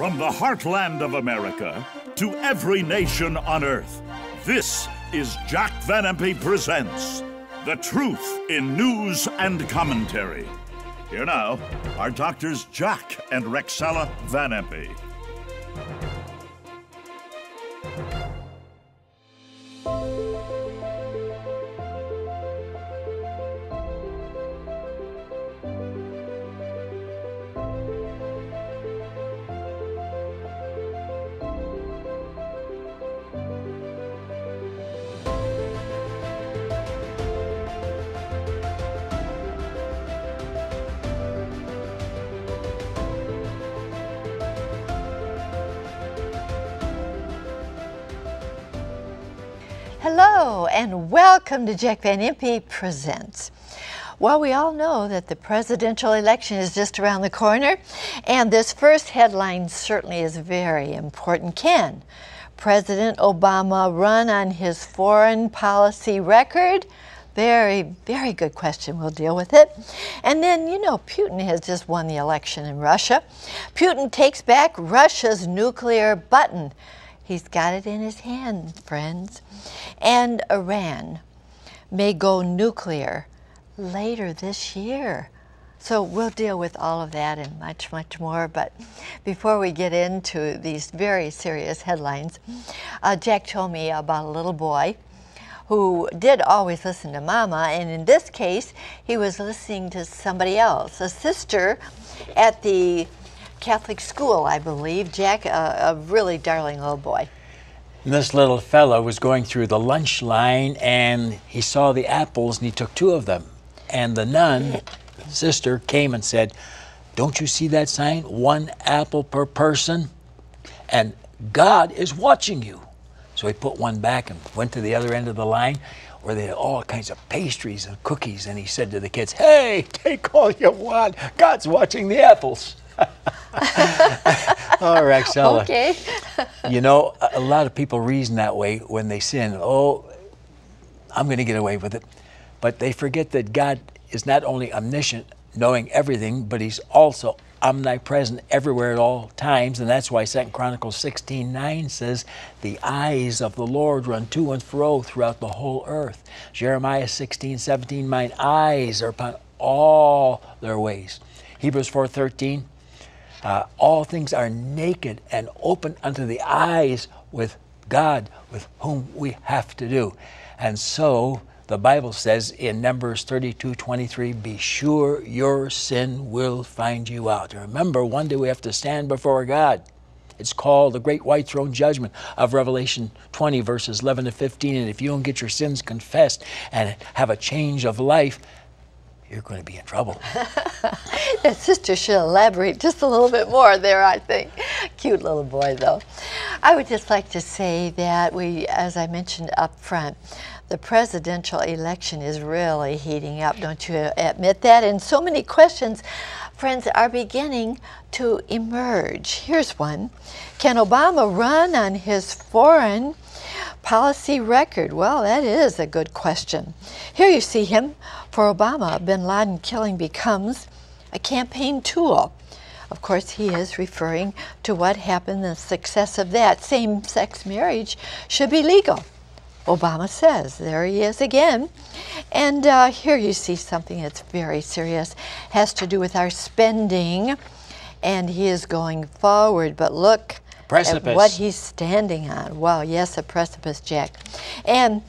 From the heartland of America to every nation on earth, this is Jack Van Impe Presents The Truth in News and Commentary. Here now are Doctors Jack and Rexella Van Impe. Hello and welcome to Jack Van Impe Presents. Well, we all know that the presidential election is just around the corner, and this first headline certainly is very important. Can President Obama run on his foreign policy record? Very, very good question. We'll deal with it. And then, you know, Putin has just won the election in Russia. Putin takes back Russia's nuclear button. He's got it in his hand, friends. And Iran may go nuclear later this year. So we'll deal with all of that and much, much more. But before we get into these very serious headlines, uh, Jack told me about a little boy who did always listen to Mama, and in this case, he was listening to somebody else, a sister at the Catholic school, I believe. Jack, a, a really darling little boy. This little fellow was going through the lunch line and he saw the apples and he took two of them. And the nun, sister, came and said, Don't you see that sign? One apple per person. And God is watching you. So he put one back and went to the other end of the line where they had all kinds of pastries and cookies. And he said to the kids, Hey, take all you want. God's watching the apples. oh, Rexella. Okay. you know, a, lot of people reason that way when they sin. Oh, I'm going to get away with it. But they forget that God is not only omniscient, knowing everything, but He's also omnipresent everywhere at all times. And that's why 2 Chronicles 16 9 says, The eyes of the Lord run to and fro throughout the whole earth. Jeremiah 16 17, Mine eyes are upon all their ways. Hebrews 4 13, uh, all things are naked and open unto the eyes with God, with whom we have to do. And so the Bible says in Numbers 32 23, be sure your sin will find you out. Remember, one day we have to stand before God. It's called the Great White Throne Judgment of Revelation 20, verses 11 to 15. And if you don't get your sins confessed and have a change of life, you're going to be in trouble. that sister should elaborate just a little bit more there, I think. Cute little boy, though. I would just like to say that we, as I mentioned up front, the presidential election is really heating up, don't you admit that? And so many questions, friends, are beginning to emerge. Here's one Can Obama run on his foreign policy record? Well, that is a good question. Here you see him. For Obama, bin Laden killing becomes a campaign tool. Of course, he is referring to what happened, the success of that. Same sex marriage should be legal. Obama says. There he is again. And uh, here you see something that's very serious, has to do with our spending. And he is going forward, but look Precipice. at what he's standing on. Wow, yes, a precipice, Jack. And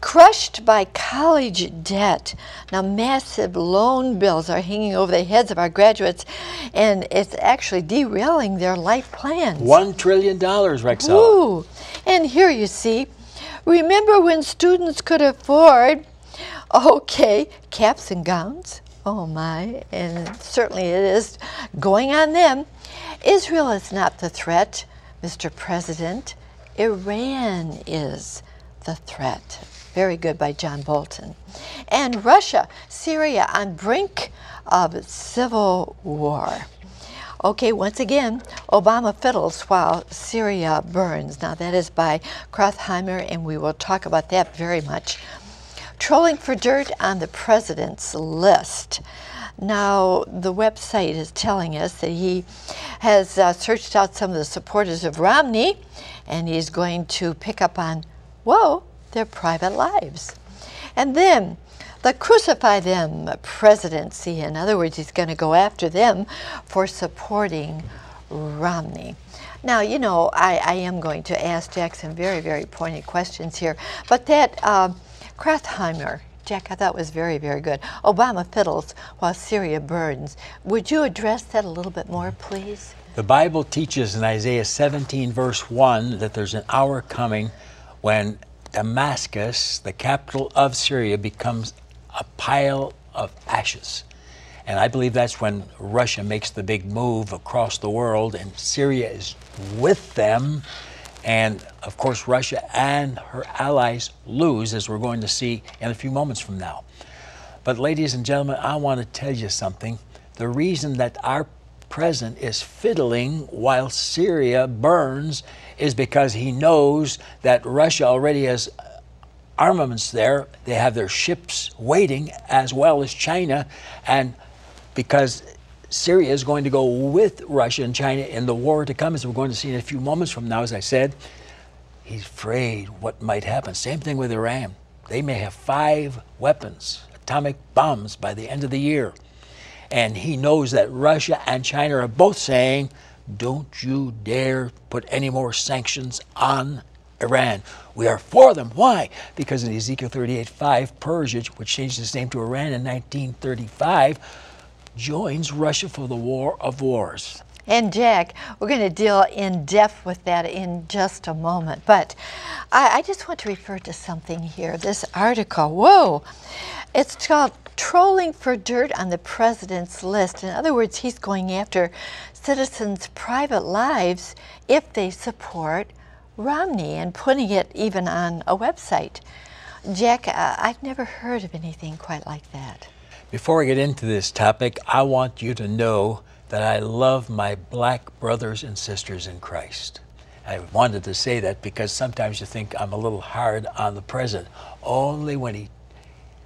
crushed by college debt. Now, massive loan bills are hanging over the heads of our graduates, and it's actually derailing their life plans. One trillion dollars, Rexella. Ooh. And here you see, remember when students could afford, okay, caps and gowns? Oh my, and certainly it is going on them. Israel is not the threat, Mr. President. Iran is the threat. Very good by John Bolton. And Russia, Syria on brink of civil war. Okay, once again, Obama fiddles while Syria burns. Now, that is by Krauthammer, and we will talk about that very much. Trolling for dirt on the president's list. Now, the website is telling us that he has uh, searched out some of the supporters of Romney and he's going to pick up on, whoa, their private lives. And then the crucify them presidency. In other words, he's going to go after them for supporting Romney. Now, you know, I, I am going to ask Jack some very, very pointed questions here, but that uh, Krauthammer, Jack, I thought was very, very good. Obama fiddles while Syria burns. Would you address that a little bit more, please? The Bible teaches in Isaiah 17, verse 1, that there's an hour coming when Damascus, the capital of Syria, becomes a pile of ashes. And I believe that's when Russia makes the big move across the world, and Syria is with them. And of course, Russia and her allies lose, as we're going to see in a few moments from now. But, ladies and gentlemen, I want to tell you something. The reason that our president is fiddling while Syria burns is because he knows that Russia already has armaments there. They have their ships waiting, as well as China. And because Syria is going to go with Russia and China in the war to come, as we're going to see in a few moments from now, as I said, he's afraid what might happen. Same thing with Iran. They may have five weapons, atomic bombs, by the end of the year. And he knows that Russia and China are both saying, don't you dare put any more sanctions on Iran. We are for them. Why? Because in Ezekiel 38 5, Persia, which changed its name to Iran in 1935, joins Russia for the War of Wars. And Jack, we're going to deal in depth with that in just a moment. But I, I, just want to refer to something here. This article, whoa, it's called Trolling for Dirt on the President's List. In other words, he's going after citizens' private lives if they support Romney and putting it even on a website. Jack, uh, I've never heard of anything quite like that. Before I get into this topic, I want you to know that I love my black brothers and sisters in Christ. I wanted to say that because sometimes you think I'm a little hard on the president. Only when he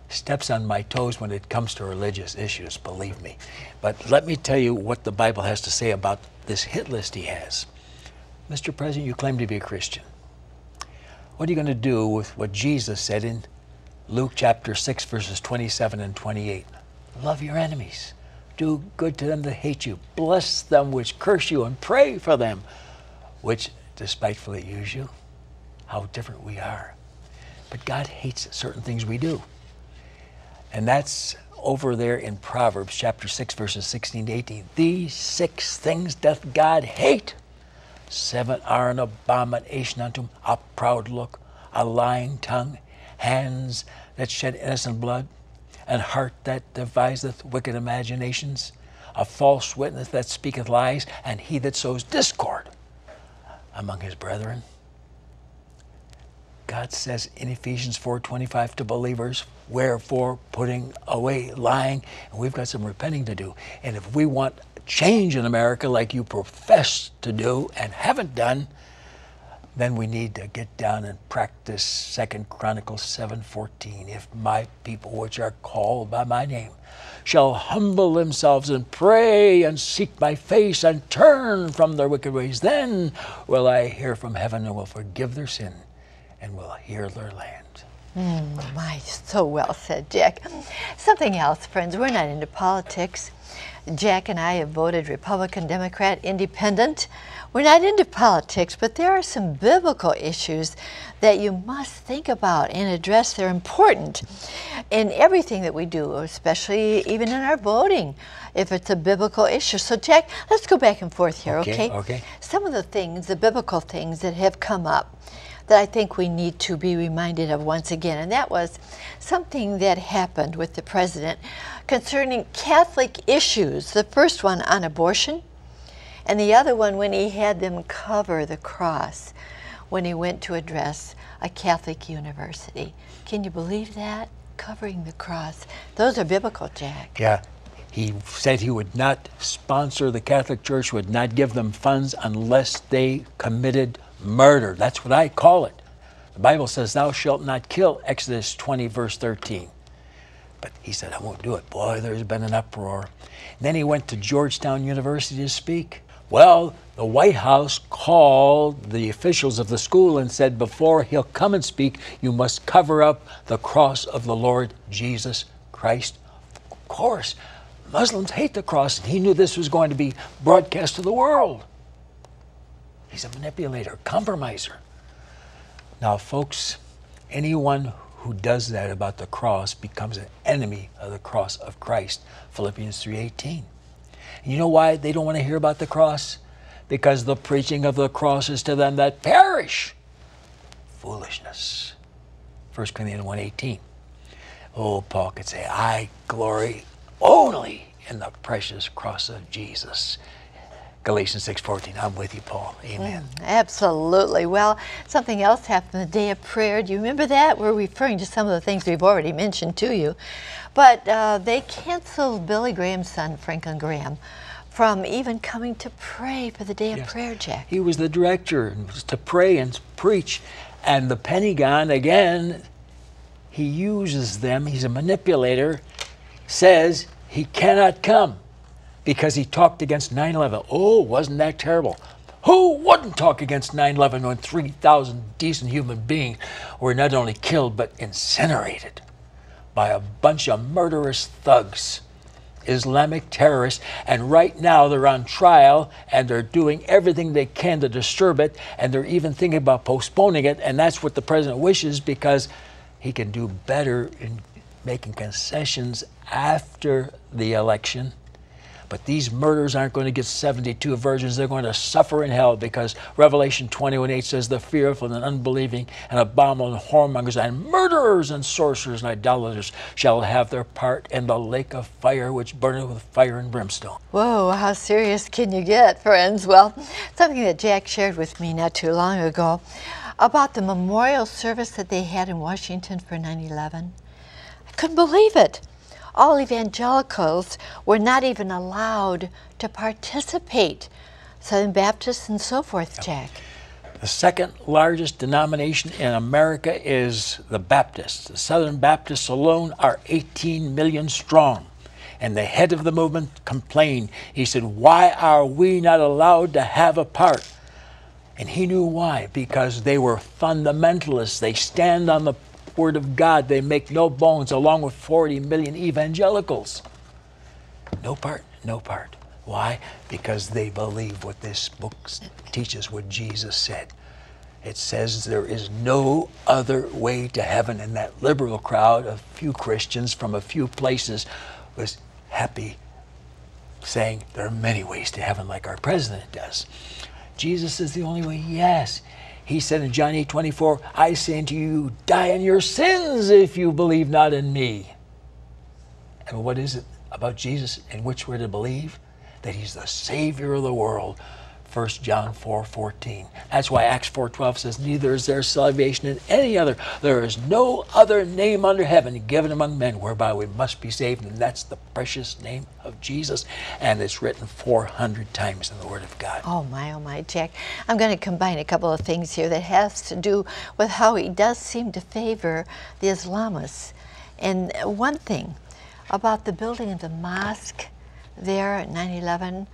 steps on my toes when it comes to religious issues, believe me. But let me tell you what the Bible has to say about this hit list he has. Mr. President, you claim to be a Christian. What are you going to do with what Jesus said in Luke chapter 6, verses 27 and 28? Love your enemies. Do good to them that hate you. Bless them which curse you, and pray for them which despitefully use you. How different we are. But God hates certain things we do. And that's over there in Proverbs chapter 6, verses 16 to 18. These six things doth God hate. Seven are an abomination unto him a proud look, a lying tongue, hands that shed innocent blood, and heart that deviseth wicked imaginations, a false witness that speaketh lies, and he that sows discord among his brethren. God says in Ephesians 4:25 to believers, wherefore putting away lying, and we've got some repenting to do. And if we want change in America like you profess to do and haven't done, then we need to get down and practice Second Chronicles 7:14. If my people which are called by my name shall humble themselves and pray and seek my face and turn from their wicked ways, then will I hear from heaven and will forgive their sin and will heal their land. Mm, my, so well said, Jack. Something else, friends, we're not into politics. Jack and I have voted Republican, Democrat, Independent. We're not into politics, but there are some biblical issues that you must think about and address. They're important in everything that we do, especially even in our voting, if it's a biblical issue. So, Jack, let's go back and forth here, okay? Okay. okay. Some of the things, the biblical things that have come up that I think we need to be reminded of once again, and that was something that happened with the president concerning Catholic issues. The first one on abortion, and the other one when he had them cover the cross when he went to address a Catholic university. Can you believe that? Covering the cross. Those are biblical, Jack. Yeah. He said he would not sponsor the Catholic Church, would not give them funds unless they committed murder. That's what I call it. The Bible says, Thou shalt not kill, Exodus 20, verse 13. But he said, I won't do it. Boy, there's been an uproar. Then he went to Georgetown University to speak. Well, the White House called the officials of the school and said, before he'll come and speak, you must cover up the cross of the Lord Jesus Christ. Of course, Muslims hate the cross, and he knew this was going to be broadcast to the world. He's a manipulator, compromiser. Now, folks, anyone who does that about the cross becomes an enemy of the cross of Christ. Philippians 3:18. You know why they don't want to hear about the cross? Because the preaching of the cross is to them that perish. Foolishness. 1 Corinthians 1:18. Oh, Paul could say, I glory only in the precious cross of Jesus. Galatians 6:14. I'm with you, Paul. Amen. Mm, absolutely. Well, something else happened the day of prayer. Do you remember that? We're referring to some of the things we've already mentioned to you. But uh, they canceled Billy Graham's son, Franklin Graham, from even coming to pray for the day of Yes. prayer, Jack. He was the director and was to pray and preach. And the Pentagon, again, he uses them. He's a manipulator, says he cannot come because he talked against 9 11. Oh, wasn't that terrible? Who wouldn't talk against 9 11 when 3,000 decent human beings were not only killed but incinerated by a bunch of murderous thugs? Islamic terrorists, and right now they're on trial and they're doing everything they can to disturb it, and they're even thinking about postponing it, and that's what the president wishes because he can do better in making concessions after the election. But these murders aren't going to get 72 virgins. They're going to suffer in hell because Revelation 21 8 says, The fearful and unbelieving and abominable and whoremongers and murderers and sorcerers and idolaters shall have their part in the lake of fire which burneth with fire and brimstone. Whoa, how serious can you get, friends? Well, something that Jack shared with me not too long ago about the memorial service that they had in Washington for 9 11. I couldn't believe it. All evangelicals were not even allowed to participate. Southern Baptists and so forth, Jack. The second largest denomination in America is the Baptists. The Southern Baptists alone are 18 million strong. And the head of the movement complained. He said, Why are we not allowed to have a part? And he knew why, because they were fundamentalists. They stand on the Word of God, they make no bones, along with 40 million evangelicals. No part, no part. Why? Because they believe what this book teaches, what Jesus said. It says there is no other way to heaven, and that liberal crowd of few Christians from a few places was happy, saying there are many ways to heaven, like our president does. Jesus is the only way, yes. He said in John 8 24, I say unto you, die in your sins if you believe not in me. And what is it about Jesus in which we're to believe? That he's the Savior of the world. 1 John 4 14. That's why Acts 4 12 says, Neither is there salvation in any other. There is no other name under heaven given among men whereby we must be saved. And that's the precious name of Jesus. And it's written 400 times in the Word of God. Oh my, oh my, Jack. I'm going to combine a couple of things here that has to do with how he does seem to favor the Islamists. And one thing about the building of the mosque there at 9 11,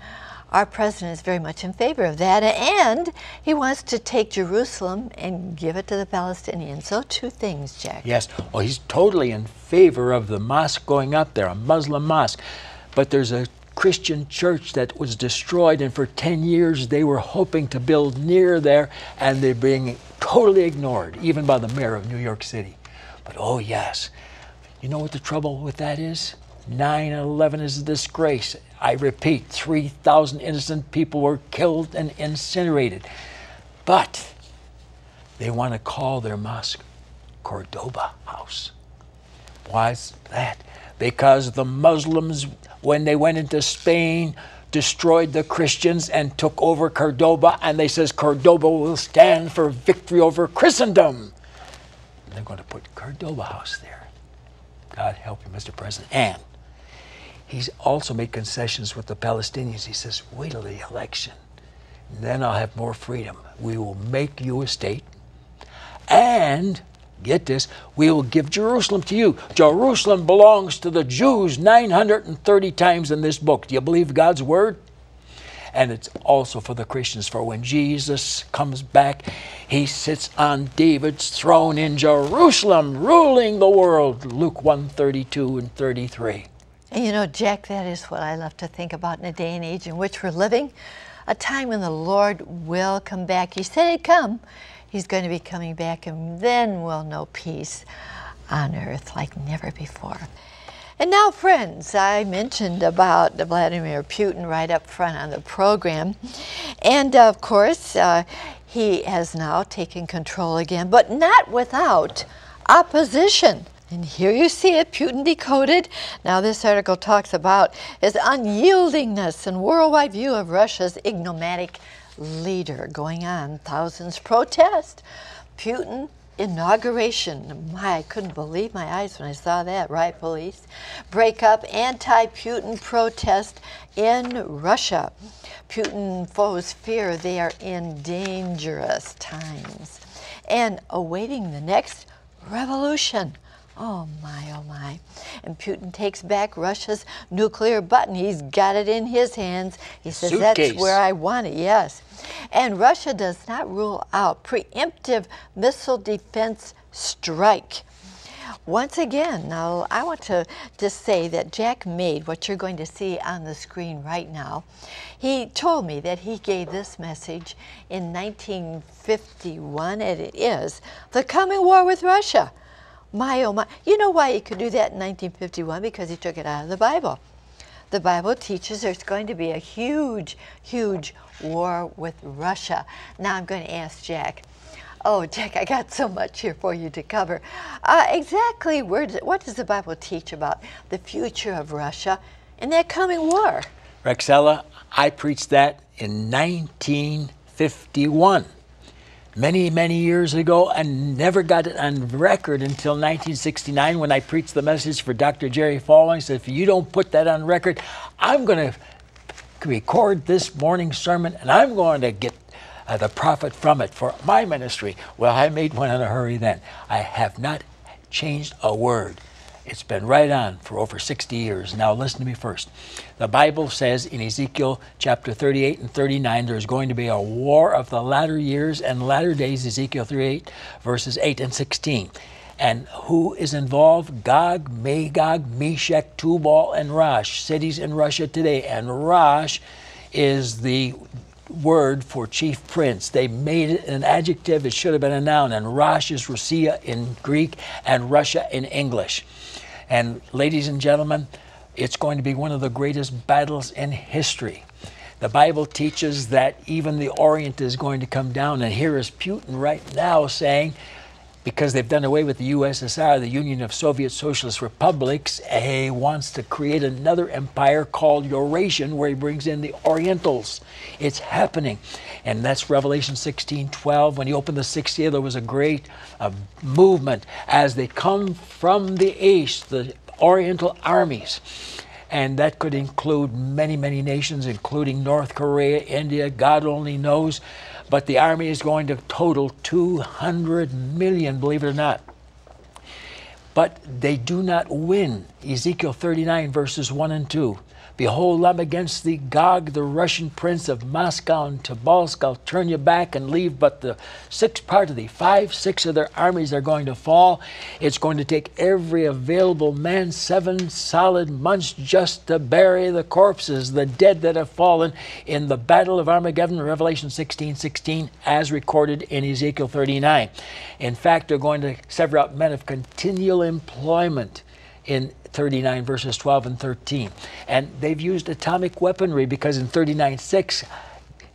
our president is very much in favor of that, and he wants to take Jerusalem and give it to the Palestinians. So, two things, Jack. Yes, well, he's totally in favor of the mosque going up there, a Muslim mosque. But there's a Christian church that was destroyed, and for 10 years they were hoping to build near there, and they're being totally ignored, even by the mayor of New York City. But oh, yes. You know what the trouble with that is? 9 11 is a disgrace. I repeat, 3,000 innocent people were killed and incinerated. But they want to call their mosque Cordoba House. Why is that? Because the Muslims, when they went into Spain, destroyed the Christians and took over Cordoba, and they says Cordoba will stand for victory over Christendom. And they're going to put Cordoba House there. God help you, Mr. President. And he's also made concessions with the Palestinians. He says, wait till the election. Then I'll have more freedom. We will make you a state. And get this, we will give Jerusalem to you. Jerusalem belongs to the Jews 930 times in this book. Do you believe God's word? And it's also for the Christians, for when Jesus comes back, he sits on David's throne in Jerusalem, ruling the world. Luke 1 32 and 33. And you know, Jack, that is what I love to think about in a day and age in which we're living. A time when the Lord will come back. He said he'd come. He's going to be coming back, and then we'll know peace on earth like never before. And now, friends, I mentioned about Vladimir Putin right up front on the program. And of course, uh, he has now taken control again, but not without opposition. And here you see it, Putin decoded. Now, this article talks about his unyieldingness and worldwide view of Russia's ignomatic leader going on. Thousands protest. Putin inauguration. My, I couldn't believe my eyes when I saw that, right, police? Break up anti Putin protest in Russia. Putin foes fear they are in dangerous times and awaiting the next revolution. Oh my, oh my. And Putin takes back Russia's nuclear button. He's got it in his hands. He says, Suitcase. That's where I want it, yes. And Russia does not rule out preemptive missile defense strike. Once again, now I want to just say that Jack made what you're going to see on the screen right now. He told me that he gave this message in 1951, and it is the coming war with Russia. My oh my. You know why he could do that in 1951? Because he took it out of the Bible. The Bible teaches there's going to be a huge, huge war with Russia. Now I'm going to ask Jack. Oh, Jack, I got so much here for you to cover. Uh, exactly, where does, what does the Bible teach about the future of Russia and that coming war? Rexella, I preached that in 1951 many, many years ago and never got it on record until 1969 when I preached the message for Dr. Jerry said, if you don't put that on record, I'm going to record this morning's sermon and I'm going to get uh, the profit from it for my ministry. Well, I made one in a hurry then. I have not changed a word. It's been right on for over 60 years. Now, listen to me first. The Bible says in Ezekiel chapter 38 and 39, there's going to be a war of the latter years and latter days, Ezekiel 38, verses 8 and 16. And who is involved? Gog, Magog, Meshech, Tubal, and Rosh, cities in Russia today. And Rosh is the word for chief prince. They made it an adjective, it should have been a noun. And Rosh is Russia in Greek and Russia in English. And ladies and gentlemen, it's going to be one of the greatest battles in history. The Bible teaches that even the Orient is going to come down. And here is Putin right now saying, because they've done away with the USSR, the Union of Soviet Socialist Republics, he wants to create another empire called Eurasian, where he brings in the Orientals. It's happening. And that's Revelation 16 12. When he opened the sixth seal, there was a great uh, movement as they come from the east, the Oriental armies. And that could include many, many nations, including North Korea, India, God only knows but the army is going to total 200 million, believe it or not. But they do not win. Ezekiel 39, verses 1 and 2. Behold, I'm against thee, Gog, the Russian prince of Moscow and Tobolsk. I'll turn you back and leave but the sixth part of thee. Five, six of their armies are going to fall. It's going to take every available man seven solid months just to bury the corpses, the dead that have fallen in the battle of Armageddon, Revelation 16 16, as recorded in Ezekiel 39. In fact, they're going to sever out men of continual employment in 39 verses 12 and 13. And they've used atomic weaponry because in 39 6,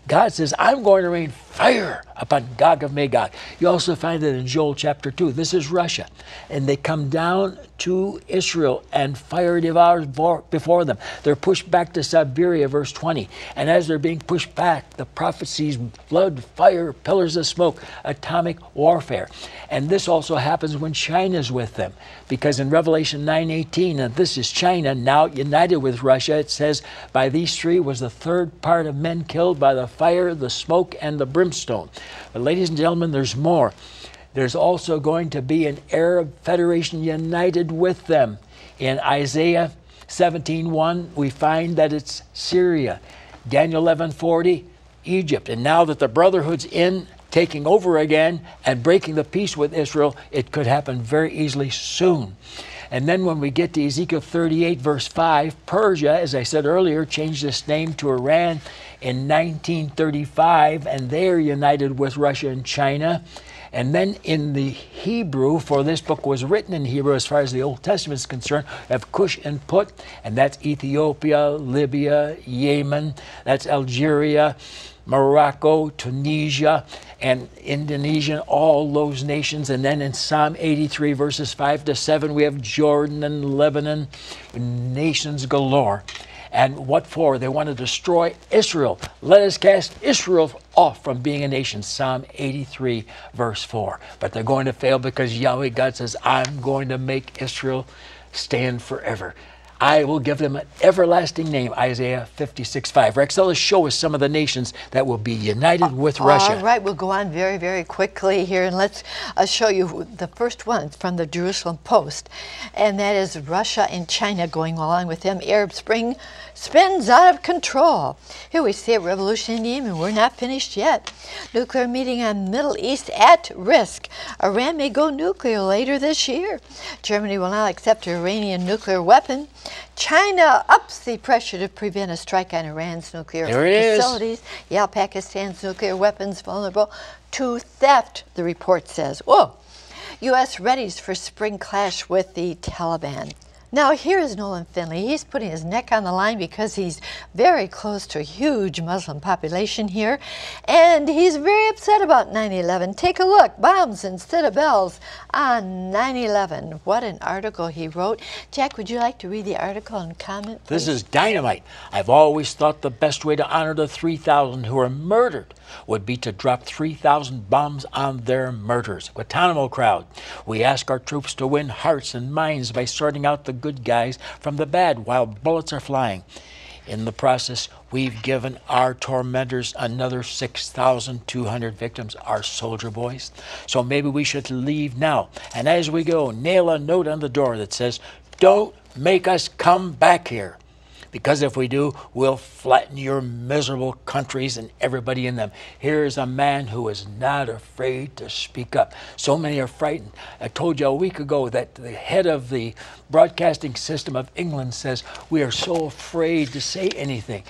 God says, I'm going to rain fire upon Gog of Magog. You also find it in Joel chapter 2. This is Russia. And they come down to Israel and fire devours before them. They're pushed back to Siberia, verse 20. And as they're being pushed back, the prophet sees blood, fire, pillars of smoke, atomic warfare. And this also happens when China's with them. Because in Revelation 9:18, and this is China now united with Russia, it says, By these three was the third part of men killed by the fire, the smoke, and the brimstone. But ladies and gentlemen, there's more. there's also going to be an Arab federation united with them. In Isaiah 17:1, we find that it's Syria. Daniel 11:40, Egypt. And now that the brotherhood's in, taking over again and breaking the peace with Israel, it could happen very easily soon. And then when we get to Ezekiel 38, verse 5, Persia, as I said earlier, changed its name to Iran in 1935, and they are united with Russia and China. And then in the Hebrew, for this book was written in Hebrew as far as the Old Testament is concerned, have Cush and Put, and that's Ethiopia, Libya, Yemen, that's Algeria, Morocco, Tunisia, and Indonesia, all those nations. And then in Psalm 83, verses 5 to 7, we have Jordan and Lebanon, nations galore. And what for? They want to destroy Israel. Let us cast Israel off from being a nation. Psalm 83, verse 4. But they're going to fail because Yahweh God says, I'm going to make Israel stand forever. I will give them an everlasting name, Isaiah 56 5. Rex, let's show us some of the nations that will be united with Russia. All right, we'll go on very, very quickly here and let's uh, show you the first one from the Jerusalem Post. And that is Russia and China going along with them. Arab Spring spins out of control. Here we see a revolution in Yemen. We're not finished yet. Nuclear meeting on Middle East at risk. Iran may go nuclear later this year. Germany will not accept Iranian nuclear weapon. China ups the pressure to prevent a strike on Iran's nuclear facilities. Is. Yeah, Pakistan's nuclear weapons vulnerable to theft, the report says. Whoa. U.S. readies for spring clash with the Taliban. Now, here is Nolan Finley. He's putting his neck on the line because he's very close to a huge Muslim population here, and he's very upset about 9 11. Take a look bombs instead of bells on 9 11. What an article he wrote. Jack, would you like to read the article and comment? Please? This is dynamite. I've always thought the best way to honor the 3,000 who were murdered would be to drop 3,000 bombs on their murders. Guantanamo crowd. We ask our troops to win hearts and minds by sorting out the good guys from the bad while bullets are flying. In the process, we've given our tormentors another 6,200 victims, our soldier boys. So maybe we should leave now. And as we go, nail a note on the door that says, Don't make us come back here. Because if we do, we'll flatten your miserable countries and everybody in them. Here is a man who is not afraid to speak up. So many are frightened. I told you a week ago that the head of the broadcasting system of England says we are so afraid to say anything.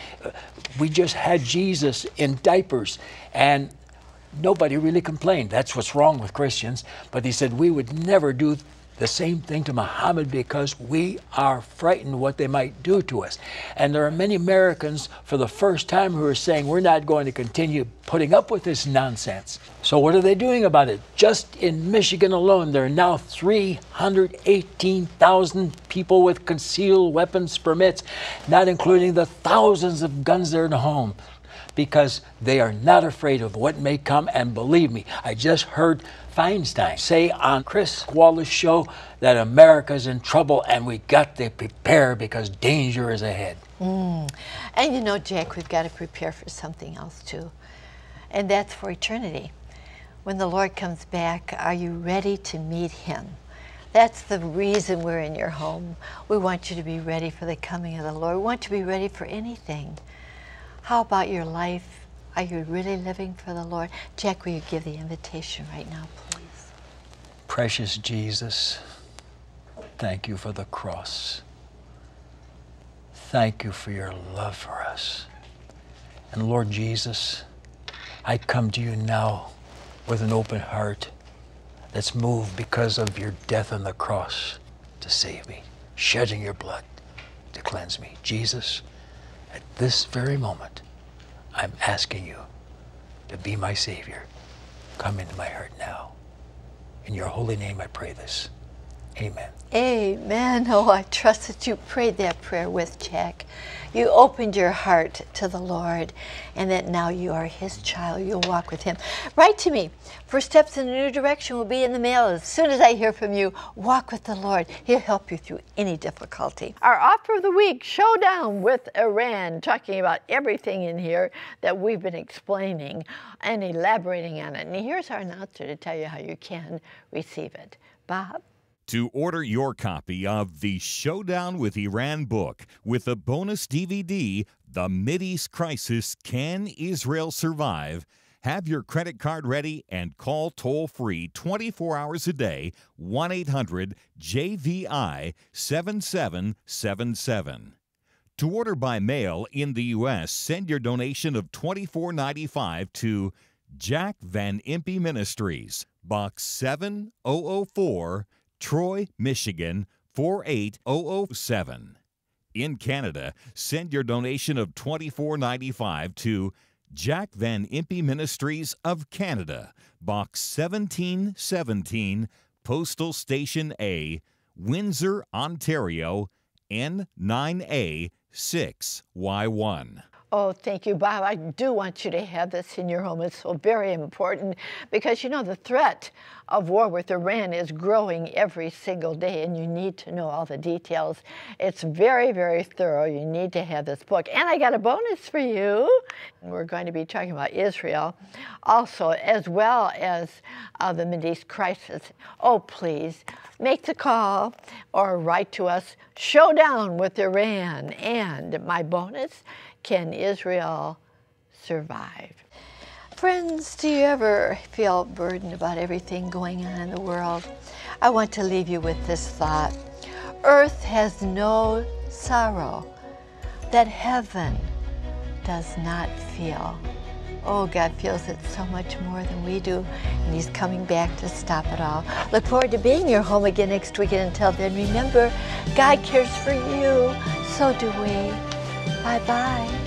We just had Jesus in diapers and nobody really complained. That's what's wrong with Christians. But he said we would never do the same thing to Muhammad because we are frightened what they might do to us. And there are many Americans for the first time who are saying we're not going to continue putting up with this nonsense. So what are they doing about it? Just in Michigan alone, there are now 318,000 people with concealed weapons permits, not including the thousands of guns are at home because they are not afraid of what may come. And believe me, I just heard Feinstein say on Chris Wallace show that America's in trouble and we got to prepare because danger is ahead. Mm. And you know, Jack, we've got to prepare for something else too, and that's for eternity. When the Lord comes back, are you ready to meet Him? That's the reason we're in your home. We want you to be ready for the coming of the Lord. We want you to be ready for anything. How about your life? Are you really living for the Lord? Jack, will you give the invitation right now, please? Precious Jesus, thank you for the cross. Thank you for your love for us. And Lord Jesus, I come to you now with an open heart that's moved because of your death on the cross to save me, shedding your blood to cleanse me. Jesus, at this very moment, I'm asking you to be my Savior. Come into my heart now. In your holy name, I pray this. Amen. Amen. Oh, I trust that you prayed that prayer with Jack. You opened your heart to the Lord, and that now you are His child. You'll walk with Him. Write to me. First steps in a new direction will be in the mail. As soon as I hear from you, walk with the Lord. He'll help you through any difficulty. Our offer of the week showdown with Iran, talking about everything in here that we've been explaining and elaborating on it. And here's our announcer to tell you how you can receive it. Bob? To order your copy of the Showdown with Iran book with a bonus DVD, The Mideast Crisis Can Israel Survive? Have your credit card ready and call toll free 24 hours a day 1 800 JVI 7777. To order by mail in the U.S., send your donation of $24.95 to Jack Van Impe Ministries, Box 7004. Troy, Michigan 48007. In Canada, send your donation of $24.95 to Jack Van Impe Ministries of Canada, Box 1717, Postal Station A, Windsor, Ontario, N9A 6Y1. Oh, thank you, Bob. I do want you to have this in your home. It's so very important because you know the threat of war with Iran is growing every single day, and you need to know all the details. It's very, very thorough. You need to have this book. And I got a bonus for you. We're going to be talking about Israel also, as well as uh, the Mideast crisis. Oh, please make the call or write to us. Showdown with Iran. And my bonus can Israel survive? Friends, do you ever feel burdened about everything going on in the world? I want to leave you with this thought Earth has no sorrow that heaven does not feel. Oh, God feels it so much more than we do, and He's coming back to stop it all. Look forward to being your home again next week, and until then, remember, God cares for you, so do we. Bye bye.